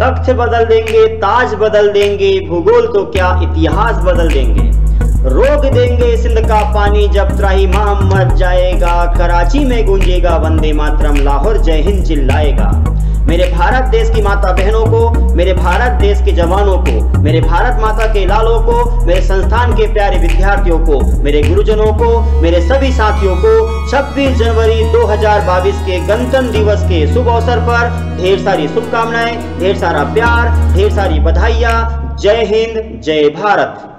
तख्त बदल देंगे, ताज बदल देंगे, भूगोल तो क्या इतिहास बदल देंगे। रोक देंगे सिंध का पानी, जब त्राही मोहम्मद जाएगा, कराची में गूंजेगा, वंदे मातरम, लाहौर, जय हिंद चिल्लाएगा। मेरे भारत देश की माता बहनों को, मेरे भारत देश के जवानों को, मेरे भारत माता के लालों को, मेरे के प्यारे विद्यार्थियों को, मेरे गुरुजनों को, मेरे सभी साथियों को 26 जनवरी 2022 के गणतंत्र दिवस के शुभ अवसर पर ढेर सारी शुभकामनाएँ, ढेर सारा प्यार, ढेर सारी बधाइयाँ। जय हिंद, जय भारत।